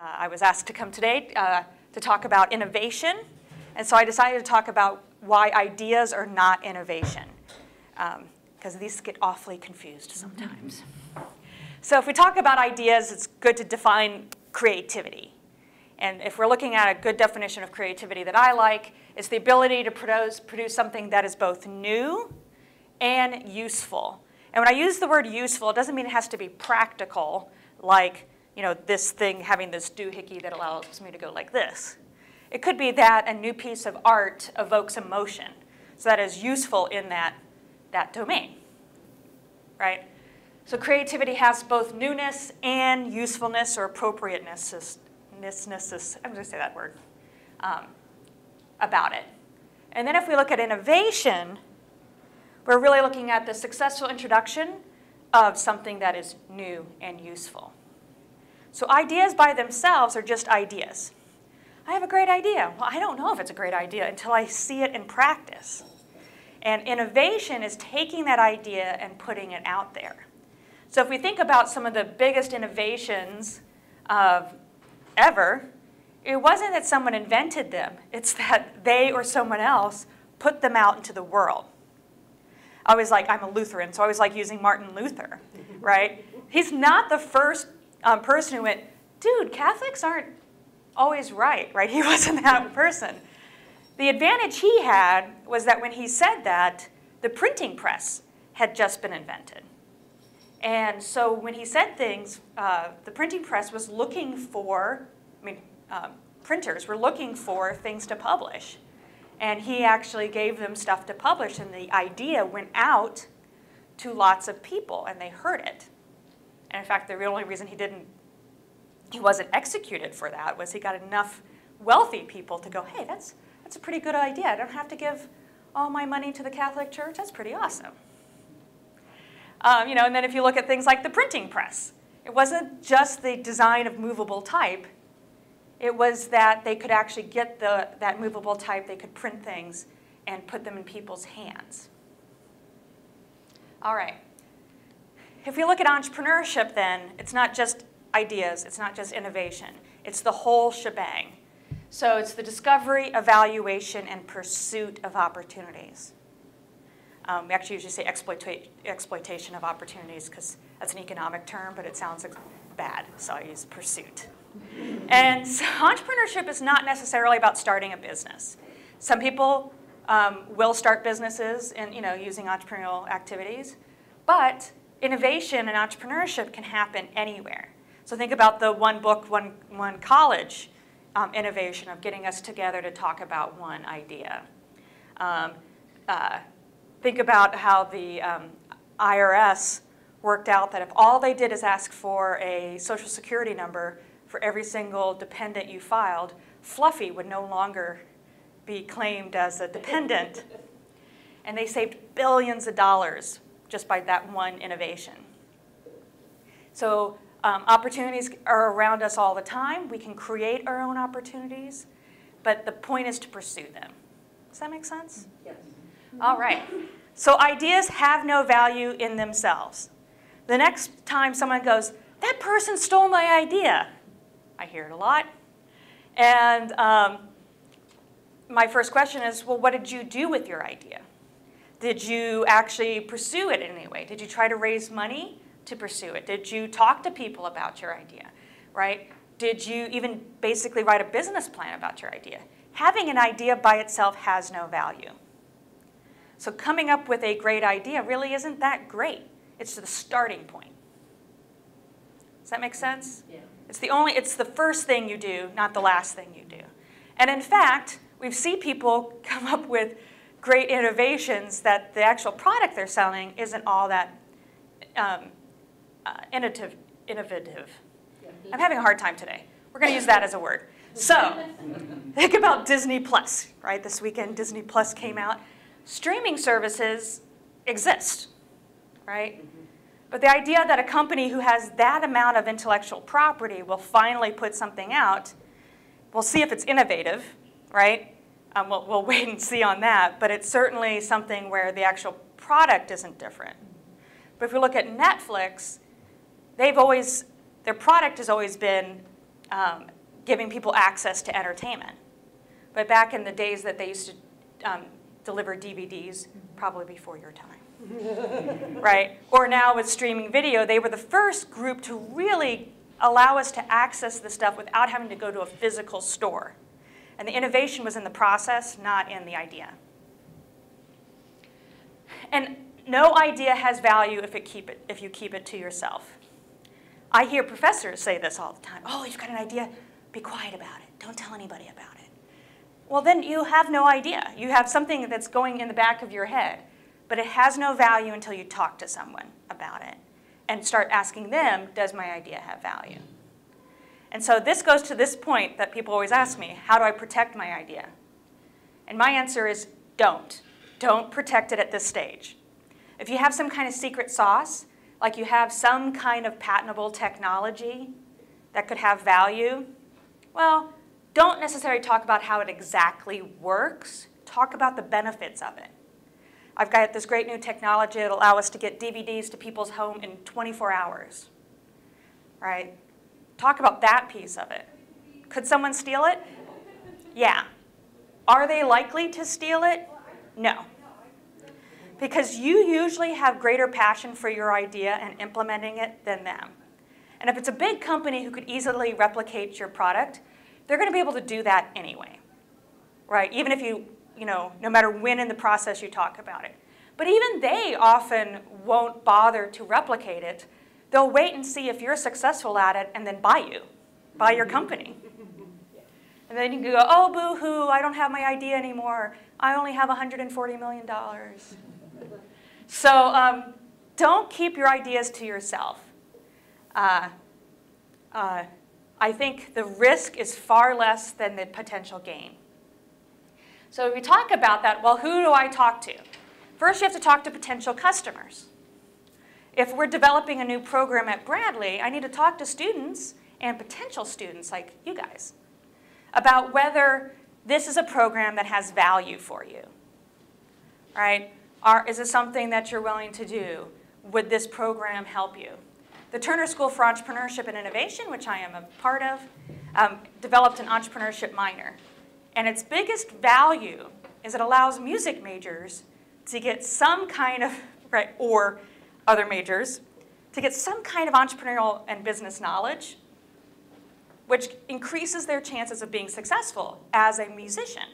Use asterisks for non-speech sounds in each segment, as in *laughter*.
Uh, I was asked to come today uh, to talk about innovation, and so I decided to talk about why ideas are not innovation, because um, these get awfully confused sometimes. So if we talk about ideas, it's good to define creativity. And if we're looking at a good definition of creativity that I like, it's the ability to produce, produce something that is both new and useful. And when I use the word useful, it doesn't mean it has to be practical, like you know, this thing having this doohickey that allows me to go like this. It could be that a new piece of art evokes emotion, so that is useful in that, that domain, right? So creativity has both newness and usefulness or appropriateness, I'm going to say that word, um, about it. And then if we look at innovation, we're really looking at the successful introduction of something that is new and useful. So ideas by themselves are just ideas. I have a great idea. Well, I don't know if it's a great idea until I see it in practice. And innovation is taking that idea and putting it out there. So if we think about some of the biggest innovations of ever, it wasn't that someone invented them. It's that they or someone else put them out into the world. I was like, I'm a Lutheran, so I was like using Martin Luther, right? He's not the first um, person who went, dude, Catholics aren't always right, right? *laughs* He wasn't that person. The advantage he had was that when he said that, the printing press had just been invented. And so when he said things, uh, the printing press was looking for, I mean, uh, printers were looking for things to publish. And he actually gave them stuff to publish, and the idea went out to lots of people, and they heard it. And in fact, the only reason he didn't, he wasn't executed for that was he got enough wealthy people to go, hey, that's, that's a pretty good idea. I don't have to give all my money to the Catholic Church. That's pretty awesome. Um, you know, and then if you look at things like the printing press, it wasn't just the design of movable type. It was that they could actually get the, that movable type, they could print things and put them in people's hands. All right. If we look at entrepreneurship then, it's not just ideas, it's not just innovation, it's the whole shebang. So it's the discovery, evaluation, and pursuit of opportunities. Um, we actually usually say exploita exploitation of opportunities because that's an economic term, but it sounds bad, so I use pursuit. And so *laughs* entrepreneurship is not necessarily about starting a business. Some people um, will start businesses and you know using entrepreneurial activities, but innovation and entrepreneurship can happen anywhere. So think about the one book, one, one college um, innovation of getting us together to talk about one idea. Um, uh, think about how the um, IRS worked out that if all they did is ask for a social security number for every single dependent you filed, Fluffy would no longer be claimed as a dependent. and they saved billions of dollars just by that one innovation. So um, opportunities are around us all the time. We can create our own opportunities, but the point is to pursue them. Does that make sense? Yes. All right. So ideas have no value in themselves. The next time someone goes, that person stole my idea, I hear it a lot. And um, my first question is, well, what did you do with your idea? Did you actually pursue it in any way? Did you try to raise money to pursue it? Did you talk to people about your idea, right? Did you even basically write a business plan about your idea? Having an idea by itself has no value. So coming up with a great idea really isn't that great. It's the starting point. Does that make sense? Yeah. It's the only, it's the first thing you do, not the last thing you do. And in fact, we see people *laughs* come up with great innovations that the actual product they're selling isn't all that um, uh, innovative. innovative. I'm having a hard time today. We're going to use that as a word. So, *laughs* think about Disney Plus, right? This weekend, Disney Plus came out. Streaming services exist, right? But the idea that a company who has that amount of intellectual property will finally put something out, we'll see if it's innovative, right? Um, we'll, we'll wait and see on that, but it's certainly something where the actual product isn't different. But if we look at Netflix, they've always, their product has always been um, giving people access to entertainment. But back in the days that they used to um, deliver DVDs, probably before your time, *laughs* right? Or now with streaming video, they were the first group to really allow us to access the stuff without having to go to a physical store. And the innovation was in the process, not in the idea. And no idea has value if, it keep it, if you keep it to yourself. I hear professors say this all the time. Oh, you've got an idea, be quiet about it. Don't tell anybody about it. Well, then you have no idea. You have something that's going in the back of your head, but it has no value until you talk to someone about it and start asking them, does my idea have value? And so this goes to this point that people always ask me, how do I protect my idea? And my answer is don't. Don't protect it at this stage. If you have some kind of secret sauce, like you have some kind of patentable technology that could have value, well, don't necessarily talk about how it exactly works. Talk about the benefits of it. I've got this great new technology that will allow us to get DVDs to people's home in 24 hours. Right? Talk about that piece of it. Could someone steal it? Yeah. Are they likely to steal it? No because you usually have greater passion for your idea and implementing it than them. And if it's a big company who could easily replicate your product, they're going to be able to do that anyway, right? Even if you, you know, no matter when in the process you talk about it. But even they often won't bother to replicate it. They'll wait and see if you're successful at it and then buy you, buy your company. And then you can go, oh, boo-hoo, I don't have my idea anymore. I only have $140 million. So um, don't keep your ideas to yourself. Uh, uh, I think the risk is far less than the potential gain. So if we talk about that, well, who do I talk to? First, you have to talk to potential customers. If we're developing a new program at Bradley, I need to talk to students and potential students like you guys about whether this is a program that has value for you. Right? Are, is this something that you're willing to do? Would this program help you? The Turner School for Entrepreneurship and Innovation, which I am a part of, um, developed an entrepreneurship minor. And its biggest value is it allows music majors to get some kind of, *laughs* right, or other majors, to get some kind of entrepreneurial and business knowledge, which increases their chances of being successful as a musician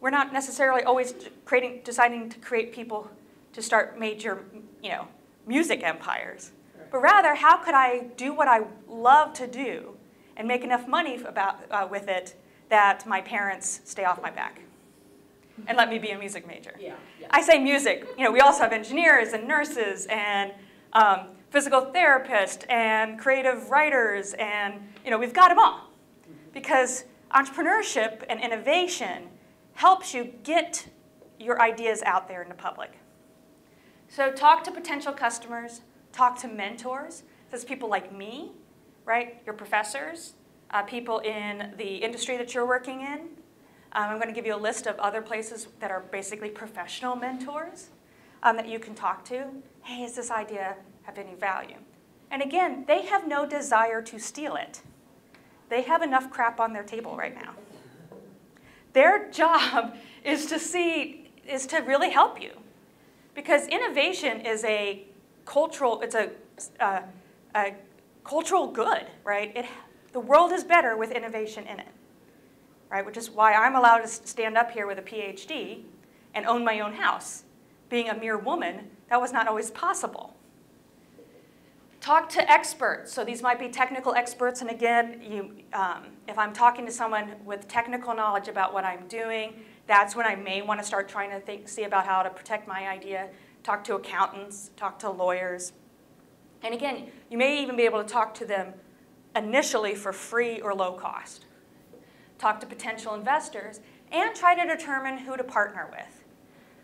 we're not necessarily always creating, deciding to create people to start major, you know, music empires. But rather, how could I do what I love to do and make enough money about, uh, with it that my parents stay off my back and let me be a music major? Yeah, yeah. I say music. You know, we also have engineers and nurses and um, physical therapists and creative writers and, you know, we've got them all. Because entrepreneurship and innovation helps you get your ideas out there in the public. So talk to potential customers, talk to mentors. That's people like me, right? Your professors, uh, people in the industry that you're working in. Um, I'm going to give you a list of other places that are basically professional mentors um, that you can talk to. Hey, does this idea have any value? And again, they have no desire to steal it. They have enough crap on their table right now. Their job *laughs* is to see, is to really help you. Because innovation is a cultural, it's a, uh, a cultural good, right? It, the world is better with innovation in it, right? Which is why I'm allowed to stand up here with a PhD and own my own house. Being a mere woman, that was not always possible. Talk to experts. So these might be technical experts. And again, you, um, if I'm talking to someone with technical knowledge about what I'm doing, that's when I may want to start trying to think, see about how to protect my idea. Talk to accountants, talk to lawyers. And again, you may even be able to talk to them initially for free or low cost. Talk to potential investors and try to determine who to partner with.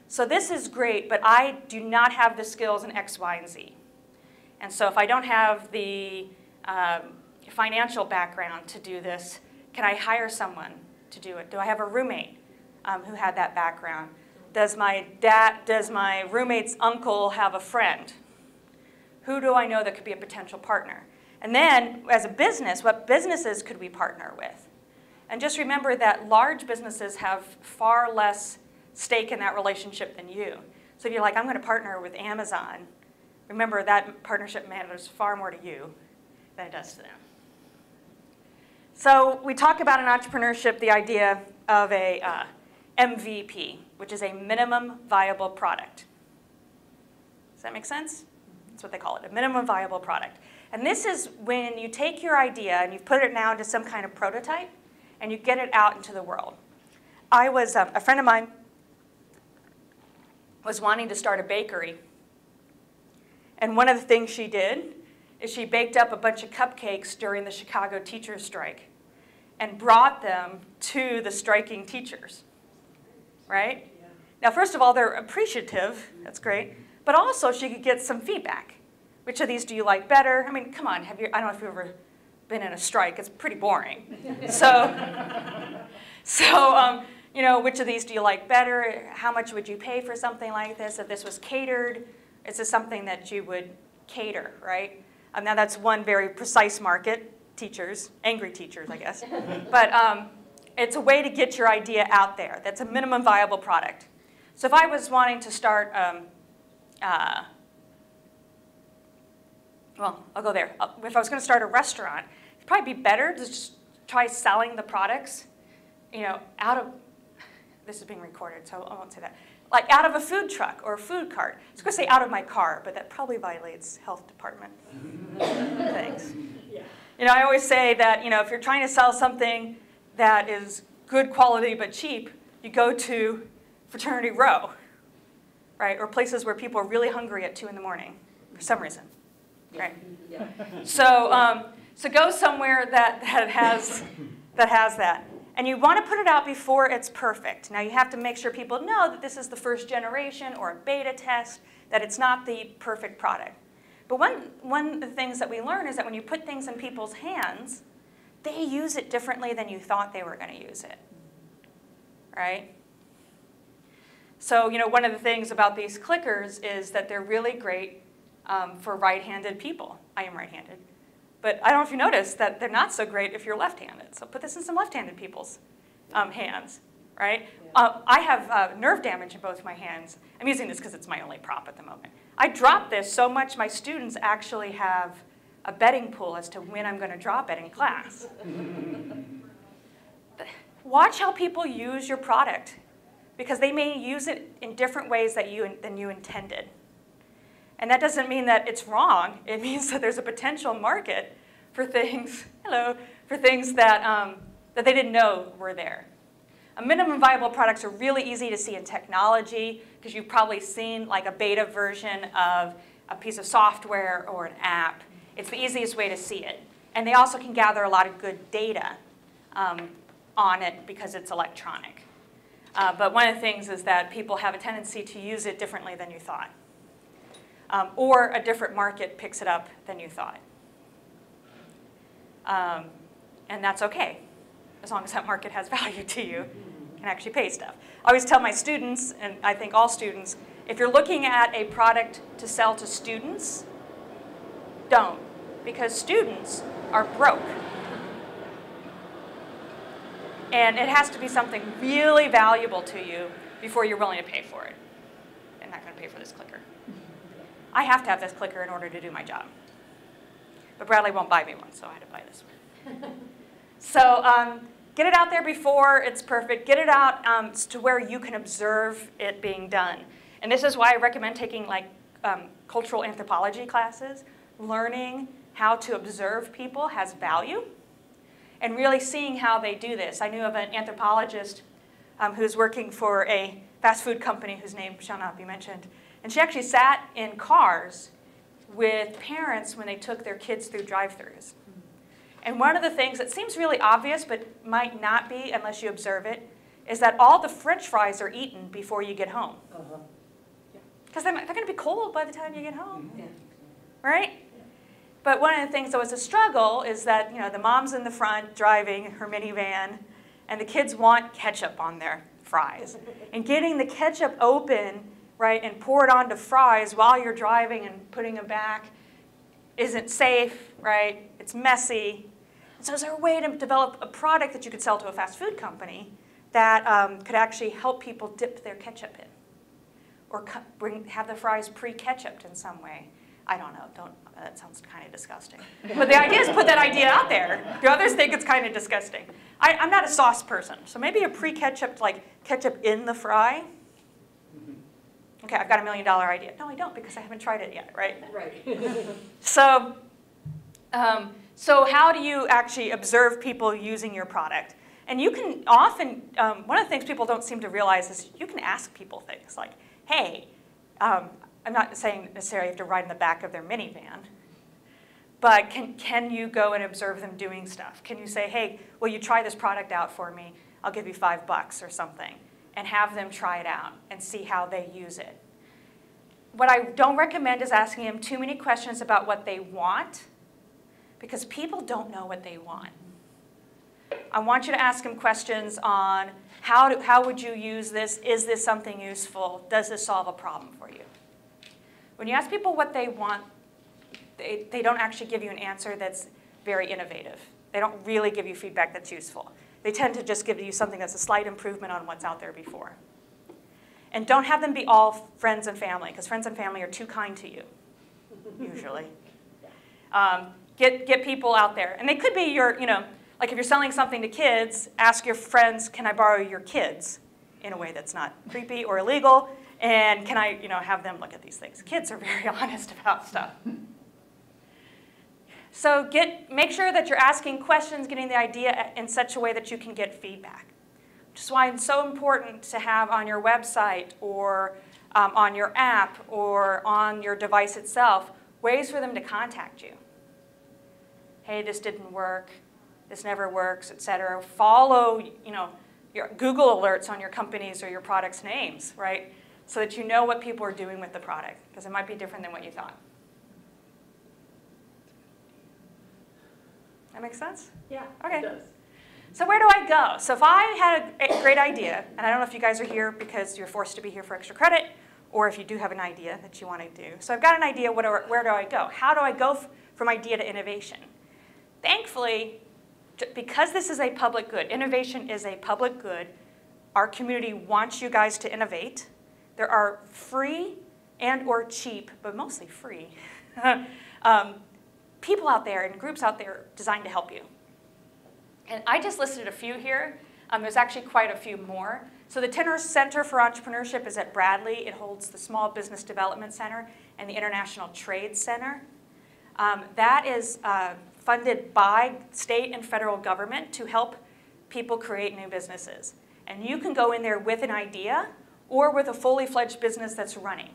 So this is great, but I do not have the skills in X, Y, and Z. And so if I don't have the um, financial background to do this, can I hire someone to do it? Do I have a roommate um, who had that background? Does my dad, does my roommate's uncle have a friend? Who do I know that could be a potential partner? And then, as a business, what businesses could we partner with? And just remember that large businesses have far less stake in that relationship than you. So if you're like, I'm going to partner with Amazon, remember that partnership matters far more to you than it does to them. So we talk about in entrepreneurship the idea of a uh, MVP, which is a minimum viable product. Does that make sense? That's what they call it, a minimum viable product. And this is when you take your idea and you put it now into some kind of prototype and you get it out into the world. I was, um, a friend of mine was wanting to start a bakery. And one of the things she did is she baked up a bunch of cupcakes during the Chicago teachers strike and brought them to the striking teachers, right? Yeah. Now, first of all, they're appreciative, that's great, but also she could get some feedback. Which of these do you like better? I mean, come on, have you, I don't know if you've ever been in a strike, it's pretty boring. so, *laughs* so um, you know, which of these do you like better? How much would you pay for something like this? If this was catered, is this something that you would cater, right? Um, now that's one very precise market, teachers, angry teachers, I guess. *laughs* but um, it's a way to get your idea out there. That's a minimum viable product. So if I was wanting to start um, uh, well, I'll go there. Uh, if I was going to start a restaurant, it'd probably be better to just try selling the products, you know, out of, this is being recorded, so I won't say that, like out of a food truck or a food cart. I was going to say out of my car, but that probably violates health department *laughs* things. Yeah. You know, I always say that, you know, if you're trying to sell something that is good quality but cheap, you go to Fraternity Row, right? Or places where people are really hungry at 2 in the morning for some reason. Right. Yeah. So, um, so go somewhere that, that, has, that has that. And you want to put it out before it's perfect. Now you have to make sure people know that this is the first generation or a beta test, that it's not the perfect product. But one, one of the things that we learn is that when you put things in people's hands, they use it differently than you thought they were going to use it. Right? So, you know, one of the things about these clickers is that they're really great um, for right-handed people. I am right-handed. But I don't know if you noticed that they're not so great if you're left-handed. So put this in some left-handed people's um, hands, right? Yeah. Uh, I have uh, nerve damage in both my hands. I'm using this because it's my only prop at the moment. I drop this so much my students actually have a betting pool as to when I'm going to drop it in class. *laughs* Watch how people use your product because they may use it in different ways that you, than you intended. And that doesn't mean that it's wrong. It means that there's a potential market for things, *laughs* hello, for things that, um, that they didn't know were there. A minimum viable products are really easy to see in technology because you've probably seen like a beta version of a piece of software or an app. It's the easiest way to see it. And they also can gather a lot of good data um, on it because it's electronic. Uh, but one of the things is that people have a tendency to use it differently than you thought um, or a different market picks it up than you thought. Um, and that's okay, as long as that market has *laughs* value to you and actually pay stuff. I always tell my students, and I think all students, if you're looking at a product to sell to students, don't, because students are broke. And it has to be something really valuable to you before you're willing to pay for it. I'm not going to pay for this clicker. I have to have this clicker in order to do my job. But Bradley won't buy me one, so I had to buy this one. *laughs* so um, get it out there before it's perfect. Get it out um, to where you can observe it being done. And this is why I recommend taking like um, cultural anthropology classes. Learning how to observe people has value. And really seeing how they do this. I knew of an anthropologist um, who's working for a fast food company whose name shall not be mentioned. And she actually sat in cars with parents when they took their kids through drive-throughs. And one of the things that seems really obvious but might not be unless you observe it is that all the french fries are eaten before you get home. Because uh -huh. they're, they're going to be cold by the time you get home. Yeah. Right? But one of the things that was a struggle is that you know the mom's in the front driving her minivan, and the kids want ketchup on their fries. and getting the ketchup open right, and pour it onto fries while you're driving and putting them back isn't safe, right? It's messy. So is there a way to develop a product that you could sell to a fast food company that um, could actually help people dip their ketchup in? Or bring, have the fries pre-ketchuped in some way? I don't know. Don't, that sounds kind of disgusting. But the idea is put that idea out there. The others think it's kind of disgusting. I, am not a sauce person, so maybe a pre-ketchup, like ketchup in the fry. Okay, I've got a million dollar idea. No, I don't because I haven't tried it yet, right? Right. *laughs* *laughs* so, um, so how do you actually observe people using your product? And you can often, um, one of the things people don't seem to realize is you can ask people things like, hey, um, I'm not saying necessarily you have to ride in the back of their minivan, but can, can you go and observe them doing stuff? Can you say, hey, will you try this product out for me? I'll give you five bucks or something. And have them try it out and see how they use it. What I don't recommend is asking them too many questions about what they want, because people don't know what they want. I want you to ask them questions on how, do, how would you use this? Is this something useful? Does this solve a problem for you? When you ask people what they want, they, they don't actually give you an answer that's very innovative. They don't really give you feedback that's useful. They tend to just give you something that's a slight improvement on what's out there before. And don't have them be all friends and family, because friends and family are too kind to you, *laughs* usually. Um, get, get people out there. And they could be your, you know, like if you're selling something to kids, ask your friends, can I borrow your kids? In a way that's not creepy or illegal. And can I, you know, have them look at these things? Kids are very *laughs* honest about stuff. So get, make sure that you're asking questions, getting the idea in such a way that you can get feedback. Which is why it's so important to have on your website or um, on your app or on your device itself ways for them to contact you. Hey, this didn't work. This never works, etc. Follow, you know, your Google alerts on your company's or your product's names, right? So that you know what people are doing with the product, because it might be different than what you thought. That makes sense? Yeah, okay. it does. So where do I go? So if I had a great idea, and I don't know if you guys are here because you're forced to be here for extra credit, or if you do have an idea that you want to do. So I've got an idea, what do, where do I go? How do I go from idea to innovation? Thankfully, because this is a public good, innovation is a public good, our community wants you guys to innovate. There are free and or cheap, but mostly free, *laughs* um, people out there and groups out there designed to help you. And I just listed a few here. Um, there's actually quite a few more. So the Turner Center for Entrepreneurship is at Bradley. It holds the Small Business Development Center and the International Trade Center. Um, that is uh, funded by state and federal government to help people create new businesses. And you can go in there with an idea or with a fully fledged business that's running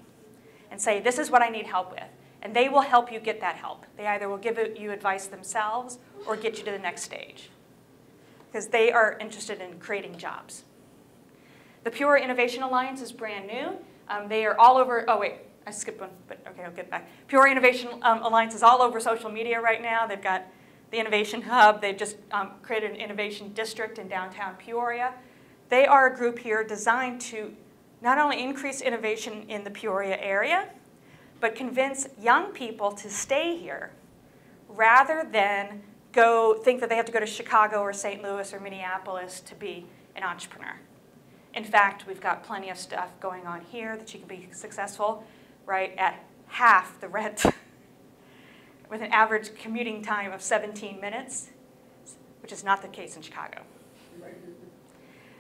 and say, this is what I need help with. And they will help you get that help. They either will give you advice themselves or get you to the next stage because they are interested in creating jobs. The Peoria Innovation Alliance is brand new. Um, they are all over, oh wait, I skipped one, but okay, I'll get back. Peoria Innovation um, Alliance is all over social media right now. They've got the Innovation Hub. They've just um, created an innovation district in downtown Peoria. They are a group here designed to not only increase innovation in the Peoria area, but convince young people to stay here rather than go think that they have to go to Chicago or St. Louis or Minneapolis to be an entrepreneur. In fact, we've got plenty of stuff going on here that you can be successful, right, at half the rent *laughs* with an average commuting time of 17 minutes, which is not the case in Chicago.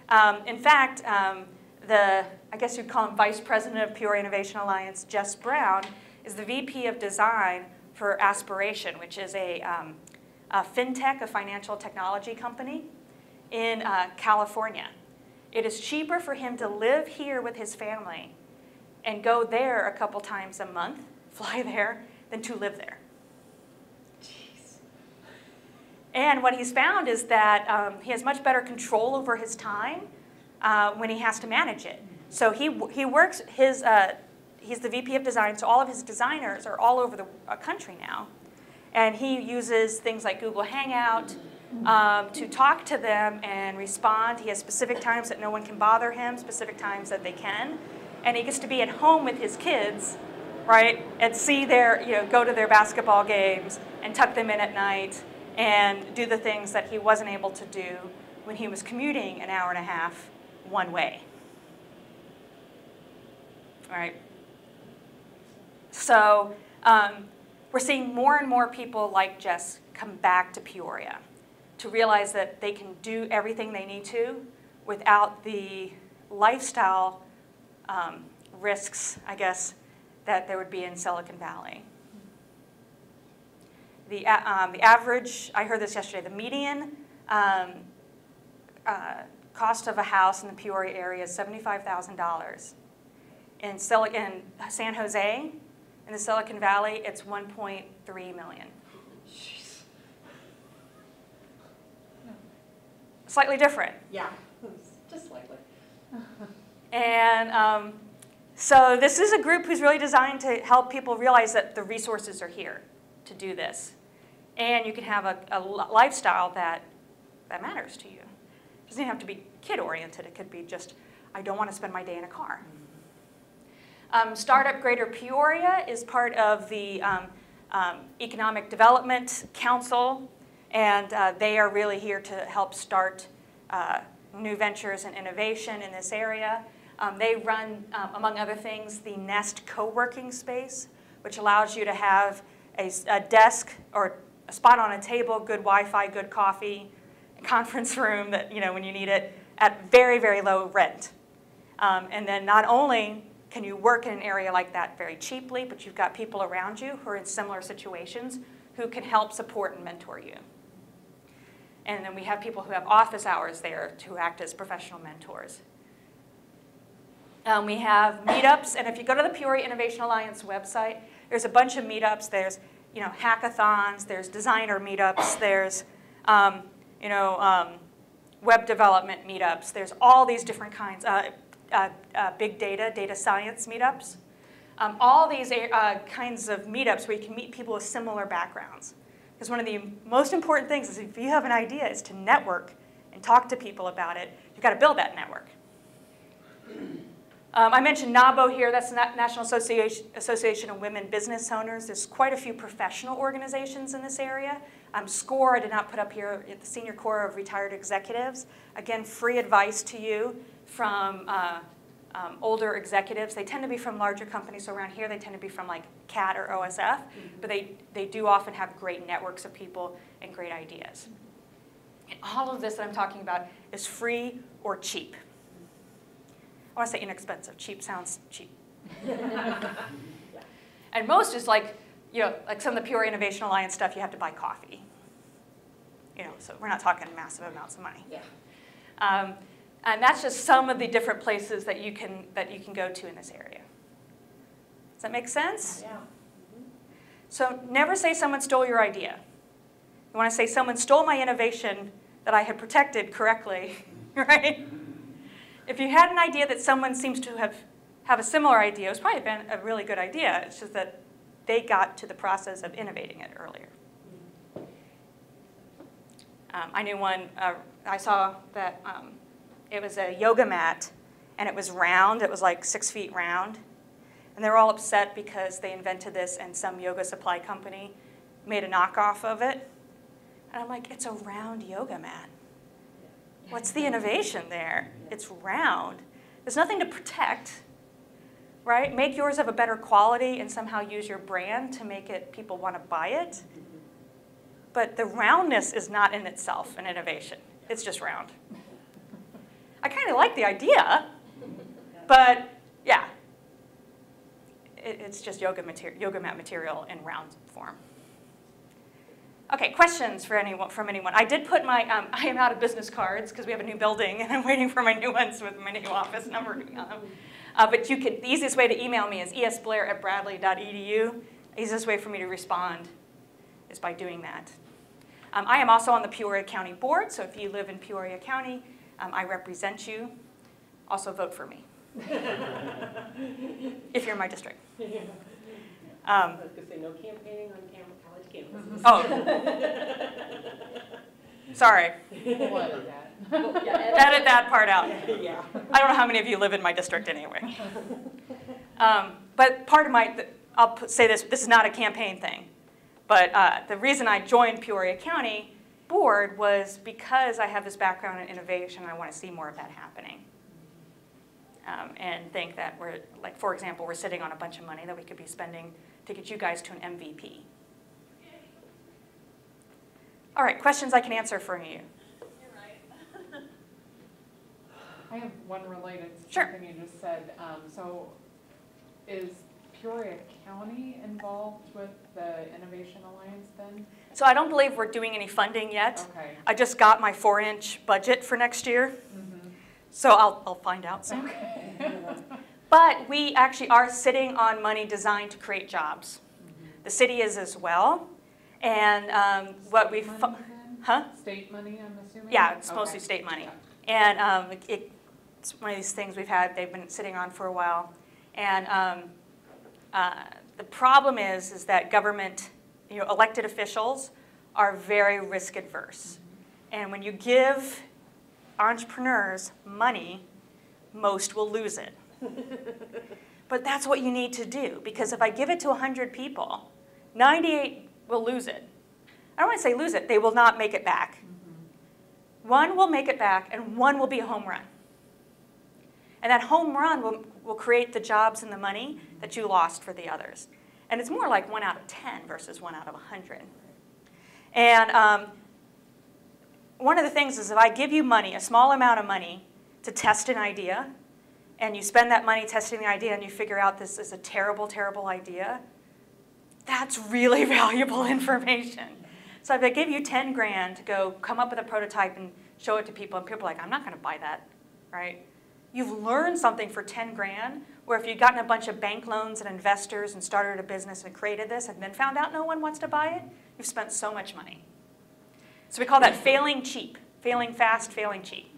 Um, in fact, um, the, I guess you'd call him Vice President of Peoria Innovation Alliance, Jess Brown, is the VP of Design for Aspiration, which is a, um, a fintech, a financial technology company in uh, California. It is cheaper for him to live here with his family and go there a couple times a month, *laughs* fly there, than to live there. Jeez. And what he's found is that um, he has much better control over his time uh, when he has to manage it. So he, he works, his, uh, he's the VP of design, so all of his designers are all over the uh, country now. And he uses things like Google Hangout um, to talk to them and respond. He has specific times that no one can bother him, specific times that they can. And he gets to be at home with his kids right? And see their, you know, go to their basketball games and tuck them in at night and do the things that he wasn't able to do when he was commuting an hour and a half one way. All right? So um, we're seeing more and more people like Jess come back to Peoria to realize that they can do everything they need to without the lifestyle um, risks, I guess, that there would be in Silicon Valley. The, um, the average, I heard this yesterday, the median um, uh, cost of a house in the Peoria area is $75,000. In, in San Jose, in the Silicon Valley, it's 1.3 million. Slightly different. Yeah, *laughs* just slightly. *laughs* and um, so this is a group who's really designed to help people realize that the resources are here to do this. And you can have a, a lifestyle that, that matters to you. It doesn't have to be kid-oriented. It could be just, I don't want to spend my day in a car. Um, Startup Greater Peoria is part of the um, um, Economic Development Council, and uh, they are really here to help start uh, new ventures and innovation in this area. Um, they run, um, among other things, the Nest co-working space, which allows you to have a, a, desk or a spot on a table, good Wi-Fi, good coffee, conference room that, you know, when you need it, at very, very low rent. Um, and then not only can you work in an area like that very cheaply, but you've got people around you who are in similar situations who can help support and mentor you. And then we have people who have office hours there to act as professional mentors. Um, we have meetups, and if you go to the Peoria Innovation Alliance website, there's a bunch of meetups. There's you know, hackathons, there's designer meetups, there's um, you know, um, web development meetups, there's all these different kinds. Uh, uh, uh, big data, data science meetups. Um, all these uh, kinds of meetups where you can meet people with similar backgrounds. Because one of the most important things is if you have an idea is to network and talk to people about it. You've got to build that network. Um, I mentioned NAWBO here. That's the National Association, Association of Women Business Owners. There's quite a few professional organizations in this area. Um, SCORE, I did not put up here, the Senior Corps of Retired Executives. Again, free advice to you from uh, um, older executives. They tend to be from larger companies. So around here, they tend to be from like CAT or OSF. Mm -hmm. But they, they do often have great networks of people and great ideas. And all of this that I'm talking about is free or cheap. I want to say inexpensive. Cheap sounds cheap. *laughs* *laughs* And most is like, you know, like some of the Peoria Innovation Alliance stuff, you have to buy coffee. You know, so we're not talking massive amounts of money. Yeah. Um, and that's just some of the different places that you can, that you can go to in this area. Does that make sense? Yeah. So never say someone stole your idea. You want to say someone stole my innovation that I had protected correctly, *laughs* right? If you had an idea that someone seems to have, have a similar idea, it's probably been a really good idea. It's just that they got to the process of innovating it earlier. Um, I knew one, uh, I saw that um, it was a yoga mat, and it was round. It was like six feet round. And they were all upset because they invented this and some yoga supply company made a knockoff of it. And I'm like, it's a round yoga mat. What's the innovation there? It's round. There's nothing to protect, right? Make yours of a better quality and somehow use your brand to make it people want to buy it. But the roundness is not in itself an innovation. It's just round. I kind of like the idea, but yeah, it, it's just yoga, yoga mat material in round form. Okay, questions for anyone, from anyone? I did put my, um, I am out of business cards because we have a new building *laughs* and I'm waiting for my new ones with my new office number on them. Uh, but you can, the easiest way to email me is esblair at bradley.edu. Easiest way for me to respond is by doing that. Um, I am also on the Peoria County Board, so if you live in Peoria County, um, I represent you. Also vote for me. *laughs* if you're in my district. *laughs* Um, I was going to say no campaigning on college campuses. Oh. *laughs* Sorry. We'll edit that. edit that part out. *laughs* Yeah. I don't know how many of you live in my district anyway. Um, but part of my, I'll say this, this is not a campaign thing, but uh, the reason I joined Peoria County Board was because I have this background in innovation, and I want to see more of that happening. Um, And think that we're, like, for example, we're sitting on a bunch of money that we could be spending to get you guys to an MVP. All right, questions I can answer for you. *laughs* I have one related to Sure. something you just said. Um, so is Peoria County involved with the Innovation Alliance then? So I don't believe we're doing any funding yet. Okay. I just got my four-inch budget for next year, Mhm. so I'll, I'll find out soon. *laughs* But we actually are sitting on money designed to create jobs. The city is as well. And um, what we, State fu- money huh? State money, I'm assuming? Yeah, it's mostly Okay. state money. And um, it, it's one of these things we've had, they've been sitting on for a while. And um, uh, the problem is, is that government, you know, elected officials are very risk adverse. And when you give entrepreneurs money, most will lose it. *laughs* But that's what you need to do, because if I give it to 100 people, 98 will lose it. I don't want to say lose it, they will not make it back. One will make it back, and one will be a home run. And that home run will, will create the jobs and the money that you lost for the others. And it's more like one out of 10 versus one out of 100. And um, one of the things is if I give you money, a small amount of money, to test an idea, and you spend that money testing the idea and you figure out this is a terrible, terrible idea, that's really *laughs* valuable information. So if I give you 10 grand to go come up with a prototype and show it to people, and people are like, I'm not going to buy that, right? You've learned something for 10 grand, where if you'd gotten a bunch of bank loans and investors and started a business and created this and then found out no one wants to buy it, you've spent so much money. So we call that failing cheap, failing fast, failing cheap.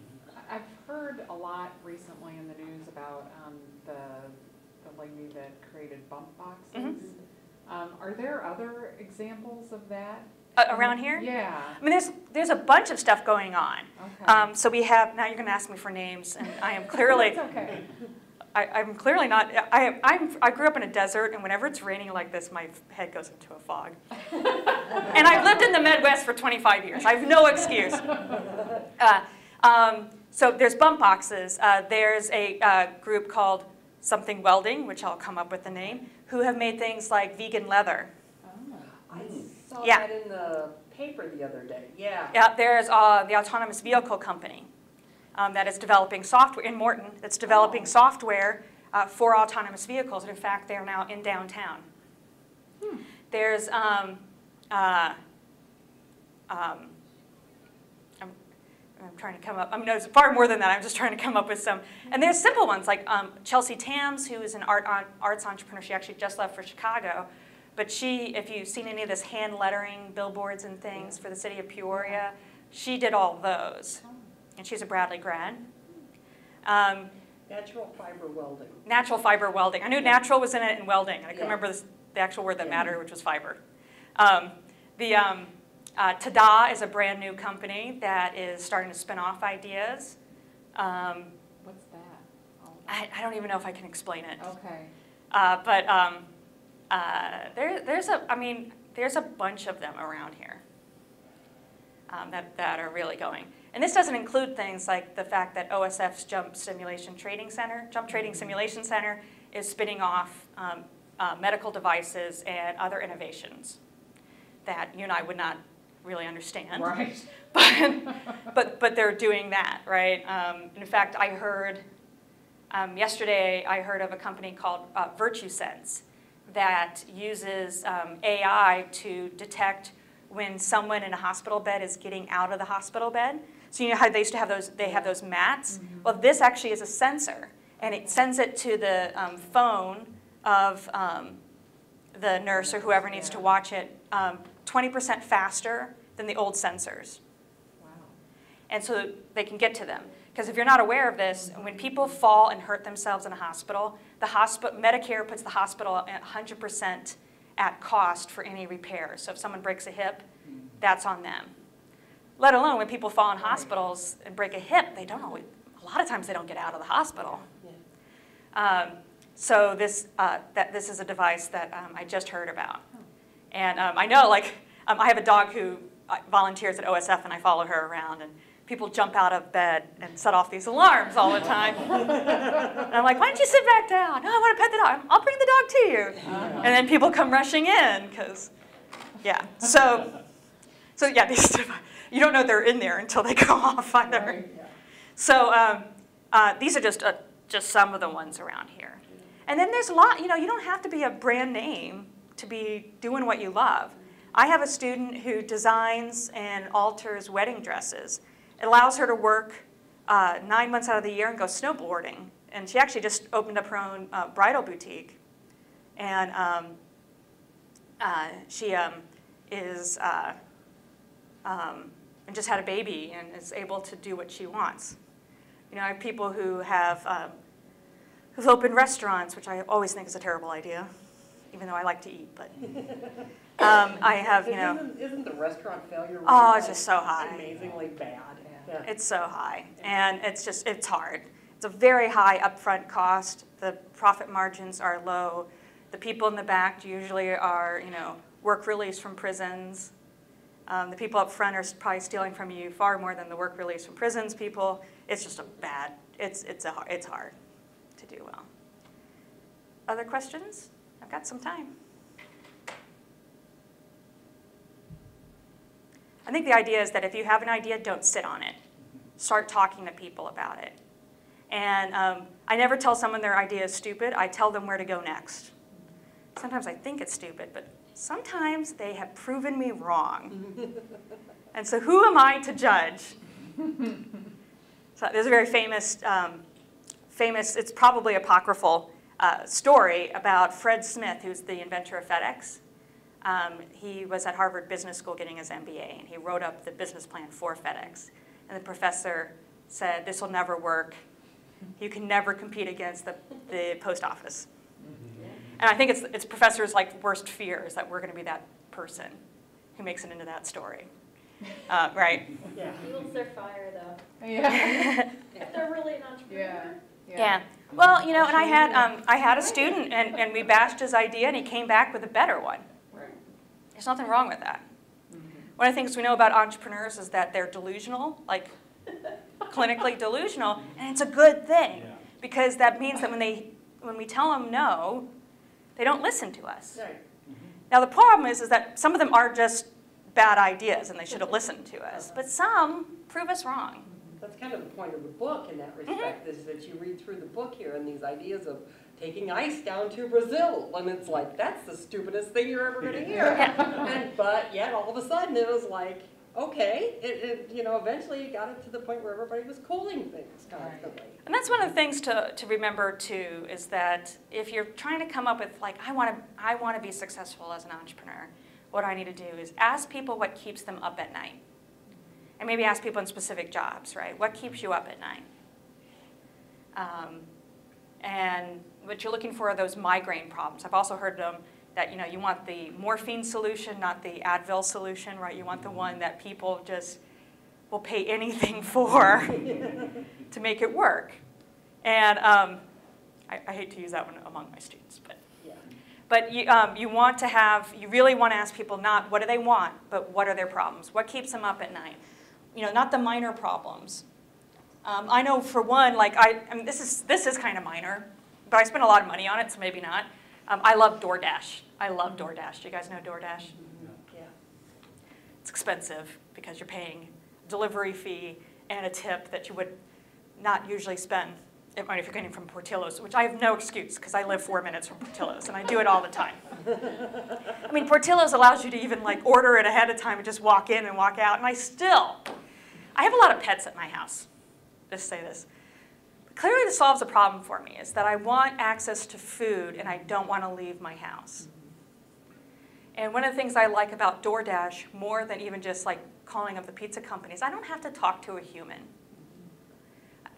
I've heard a lot recently in the news about um, the, the lady that created bump boxes. Mm-hmm. Um, Are there other examples of that? Uh, around here? Yeah, I mean, there's, there's a bunch of stuff going on. okay. Um, so we have, now you're going to ask me for names, and I am clearly, *laughs* okay. I, I'm clearly not, I, I'm, I grew up in a desert, and whenever it's raining like this, my head goes into a fog. *laughs* and I've lived in the Midwest for 25 years. I have no excuse. *laughs* Uh, um, so there's bump boxes. Uh, there's a uh, group called Something Welding, which I'll come up with the name, who have made things like vegan leather. Oh. I saw Yeah. that in the paper the other day, yeah. Yeah, there's uh, the autonomous vehicle company um, that is developing software in Morton that's developing Oh. software uh, for autonomous vehicles. And in fact, they're now in downtown. Hmm. There's um, uh, um, I'm, I'm trying to come up. I mean, there's far more than that. I'm just trying to come up with some. And there's simple ones like um, Chelsea Tams, who is an art on, arts entrepreneur. She actually just left for Chicago. But she, if you've seen any of this hand lettering billboards and things for the city of Peoria, she did all those. And she's a Bradley grad. Um, Natural fiber welding. natural fiber welding. I knew natural was in it and welding. And I couldn't Yeah. remember this, the actual word that Yeah. mattered, which was fiber. Um, the um, uh, Tada is a brand new company that is starting to spin off ideas. Um, What's that? I, I don't even know if I can explain it. Okay. Uh, but um, uh, there, there's a, I mean, there's a bunch of them around here um, that, that are really going. And this doesn't include things like the fact that OSF's Jump Simulation Trading Center, Jump Trading Simulation Center, is spinning off um, uh, medical devices and other innovations that you and I would not really understand. Right. *laughs* But, but, but they're doing that, right? Um, in fact, I heard, um, yesterday, I heard of a company called uh, VirtuSense that uses um, AI to detect when someone in a hospital bed is getting out of the hospital bed. So you know how they used to have those, they have those mats? Well, this actually is a sensor, and it sends it to the um, phone of um, the nurse or whoever needs to watch it um, 20% faster than the old sensors Wow. and so they can get to them. Because if you're not aware of this, when people fall and hurt themselves in a hospital, the hospital Medicare puts the hospital at 100% at cost for any repair. So if someone breaks a hip, that's on them. Let alone when people fall in hospitals and break a hip, they don't always, a lot of times they don't get out of the hospital. Um, So this, uh, that this is a device that um, I just heard about. And um, I know, like, um, I have a dog who uh, volunteers at OSF, and I follow her around, and people jump out of bed and set off these alarms all the time. and I'm like, why don't you sit back down? No, I want to pet the dog. I'll bring the dog to you. And then people come rushing in, because, yeah. So, so yeah, these, *laughs* you don't know they're in there until they *laughs* go off either. So um, uh, these are just, uh, just some of the ones around here. And then there's a lot, you know, you don't have to be a brand name to be doing what you love. I have a student who designs and alters wedding dresses. It allows her to work uh, nine months out of the year and go snowboarding. And she actually just opened up her own uh, bridal boutique. And um, uh, she um, is, uh, um, and just had a baby and is able to do what she wants. You know, I have people who have, um, who've opened restaurants, which I always think is a terrible idea, even though I like to eat, but. Um, I have, you know, Isn't, isn't the restaurant failure rate? Oh, it's just so high. Amazingly bad. Yeah. it's so high, and it's just, it's hard. It's a very high upfront cost, the profit margins are low. The people in the back usually are, you know, work release from prisons. Um, the people up front are probably stealing from you far more than the work release from prisons people. It's just a bad, it's, it's, a, it's hard to do well. Other questions? I've got some time. I think the idea is that if you have an idea, don't sit on it. Start talking to people about it. And um, I never tell someone their idea is stupid. I tell them where to go next. Sometimes I think it's stupid, but sometimes they have proven me wrong. *laughs* and so who am I to judge? *laughs* so there's a very famous, um, famous, it's probably apocryphal uh, story about Fred Smith, who's the inventor of FedEx. Um, he was at Harvard Business School getting his MBA, and he wrote up the business plan for FedEx. And the professor said, this will never work. You can never compete against the, the post office. And I think it's, it's professors' like worst fear is that we're going to be that person who makes it into that story. *laughs* Uh, right? Yeah. Fuels their fire, though. Yeah. *laughs* If they're really an entrepreneur. Yeah. Yeah. Well, you know, and I had, um, I had a student, and, and we bashed his idea, and he came back with a better one. There's nothing wrong with that. One of the things we know about entrepreneurs is that they're delusional, like clinically delusional, and it's a good thing because that means that when they, when we tell them no, they don't listen to us. Right. Now the problem is, is that some of them are just bad ideas, and they should have listened to us. But some prove us wrong. That's kind of the point of the book in that mm-hmm. respect, is that you read through the book here and these ideas of taking ice down to Brazil, and it's like, that's the stupidest thing you're ever gonna hear. *laughs* And, but yet, all of a sudden, it was like, okay, it, it, you know, eventually it got it to the point where everybody was cooling things constantly. And that's one of the things to, to remember too, is that if you're trying to come up with like, I want to, I want to be successful as an entrepreneur, what I need to do is ask people what keeps them up at night. And maybe ask people in specific jobs, right? What keeps you up at night? Um, and what you're looking for are those migraine problems. I've also heard them that you know you want the morphine solution, not the Advil solution, right? You want the one that people just will pay anything *laughs* for *laughs* to make it work. And um, I, I hate to use that one among my students, but Yeah. but you, um, you want to have, you really want to ask people not what do they want, but what are their problems? What keeps them up at night? You know, not the minor problems. Um, I know for one, like I, I mean, this is this is kind of minor, but I spend a lot of money on it, so maybe not. Um, I love DoorDash. I love DoorDash. Do you guys know DoorDash? Yeah. It's expensive because you're paying delivery fee and a tip that you would not usually spend if, you're getting from Portillo's, which I have no excuse because I live four minutes from Portillo's and I do it all the time. I mean, Portillo's allows you to even like order it ahead of time and just walk in and walk out, and I still, I have a lot of pets at my house. Just say this. Clearly, this solves a problem for me. Is that I want access to food and I don't want to leave my house. And one of the things I like about DoorDash more than even just like calling up the pizza companies, I don't have to talk to a human.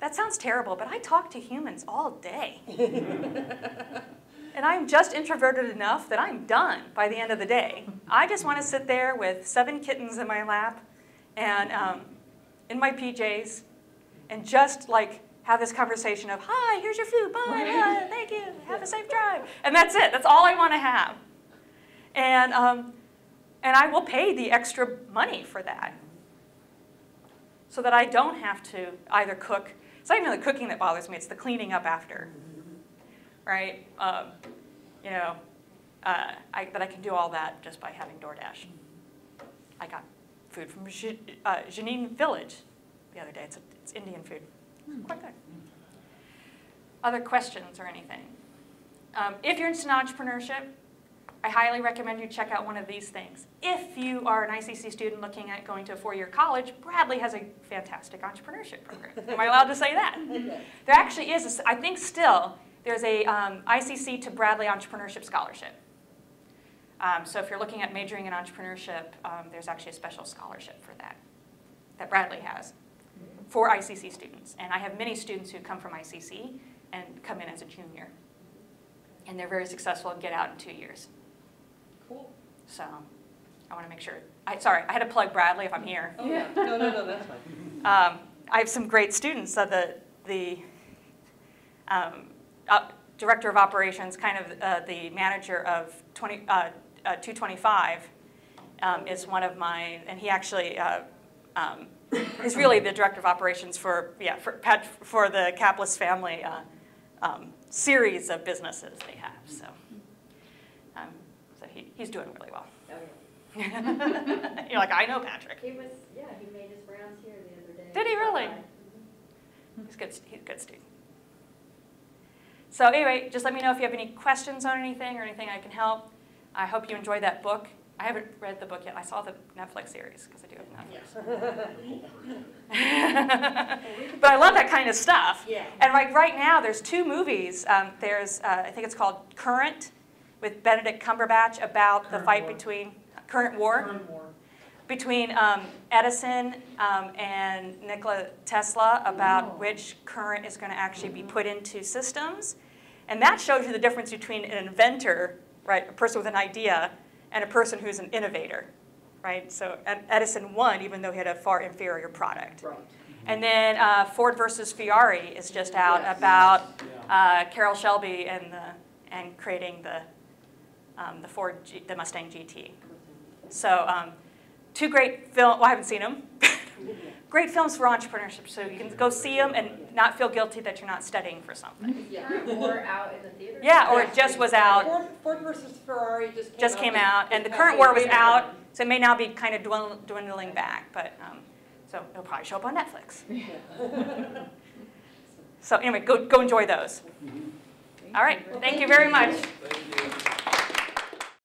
That sounds terrible, but I talk to humans all day. and I'm just introverted enough that I'm done by the end of the day. I just want to sit there with seven kittens in my lap and um, in my PJs and just like have this conversation of, hi, here's your food, bye, bye, thank you, have a safe drive. And that's it, that's all I want to have. And, um, and I will pay the extra money for that. So that I don't have to either cook, not even the cooking that bothers me, it's the cleaning up after. Right? Um, you know, uh, I, that I can do all that just by having DoorDash. I got food from Ja- uh, Janine Village the other day. It's, a, it's Indian food. It's quite good. Other questions or anything? Um, if you're interested in entrepreneurship, I highly recommend you check out one of these things. If you are an ICC student looking at going to a four-year college, Bradley has a fantastic entrepreneurship program. Am I allowed to say that? *laughs* There actually is, a I think still, there's a um, ICC to Bradley Entrepreneurship Scholarship. Um, so if you're looking at majoring in entrepreneurship, um, there's actually a special scholarship for that, that Bradley has for ICC students. And I have many students who come from ICC and come in as a junior. And they're very successful and get out in two years. So I want to make sure, I, sorry, I had to plug Bradley if I'm here. Oh, yeah, no, no, no, that's fine. *laughs* Um, I have some great students. So the, the um, uh, director of operations, kind of uh, the manager of 20, uh, uh, 225, um, is one of my, and he actually uh, um, is really the director of operations for, yeah, for, Pat- for the Capless family uh, um, series of businesses they have. So, he's doing really well. Okay. *laughs* You're like, I know Patrick. He was, yeah, he made his rounds here the other day. Did he really? Mhm. He's good. He's a good student. So anyway, just let me know if you have any questions on anything or anything I can help. I hope you enjoyed that book. I haven't read the book yet. I saw the Netflix series because I do have Netflix. *laughs* but I love that kind of stuff. Yeah. And like right now, there's two movies. Um, there's uh, I think it's called Current with Benedict Cumberbatch about the fight War. between Current War Learn more. between um, Edison um, and Nikola Tesla about Oh. which current is going to actually be put into systems. And that shows you the difference between an inventor, right, a person with an idea, and a person who's an innovator, right? So Ed- Edison won even though he had a far inferior product. Right. And then uh, Ford versus Ferrari is just out Yes. about uh, Carroll Shelby and the and creating the um, the Ford G, the Mustang GT. So um, two great film. Well, I haven't seen them. *laughs* great films for entrepreneurship. So you can go see them and not feel guilty that you're not studying for something. Is Current War out in the theater? Yeah, or it just was out. Ford, Ford versus Ferrari just came out. Just came out, and the current war was out, so it may now be kind of dwindling, dwindling back, but um, so it'll probably show up on Netflix. *laughs* So anyway, go go enjoy those. All right, thank you very much. Thank you.